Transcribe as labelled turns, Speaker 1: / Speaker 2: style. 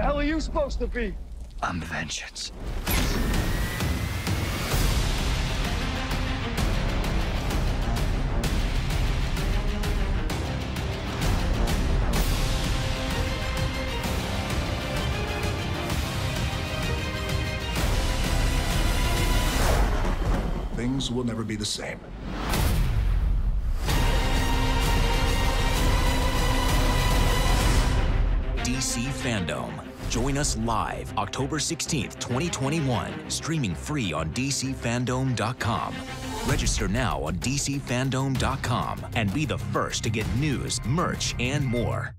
Speaker 1: The hell are you supposed to be?
Speaker 2: I'm vengeance.
Speaker 3: Things will never be the same.
Speaker 4: DC FanDome. Join us live October 16th, 2021, streaming free on DCFanDome.com. Register now on DCFanDome.com and be the first to get news, merch, and more.